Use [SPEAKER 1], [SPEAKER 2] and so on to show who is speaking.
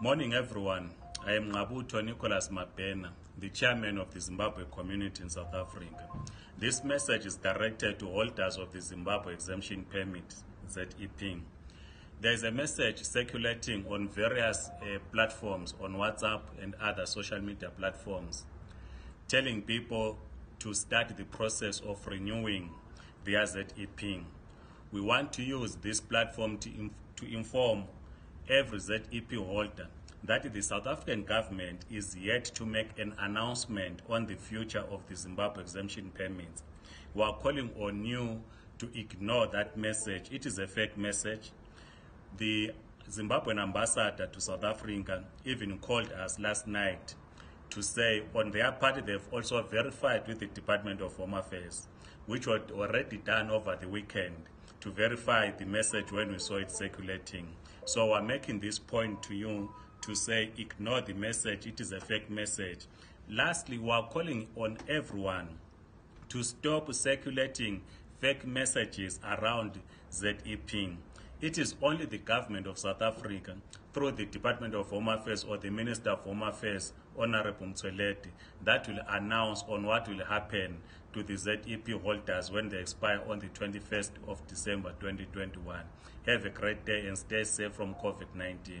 [SPEAKER 1] morning everyone i am ngabutho nicholas mabena the chairman of the zimbabwe community in south africa this message is directed to holders of the zimbabwe exemption permit zep there is a message circulating on various uh, platforms on whatsapp and other social media platforms telling people to start the process of renewing their zep we want to use this platform to, inf to inform every ZEP holder that the South African government is yet to make an announcement on the future of the Zimbabwe exemption permits. We are calling on you to ignore that message. It is a fake message. The Zimbabwean ambassador to South Africa even called us last night to say on their part they've also verified with the department of home affairs which had already done over the weekend to verify the message when we saw it circulating so we're making this point to you to say ignore the message it is a fake message lastly we are calling on everyone to stop circulating fake messages around zeping it is only the government of south africa through the department of home affairs or the minister of home affairs honorable mtswelede that will announce on what will happen to the zep holders when they expire on the 21st of december 2021 have a great day and stay safe from covid-19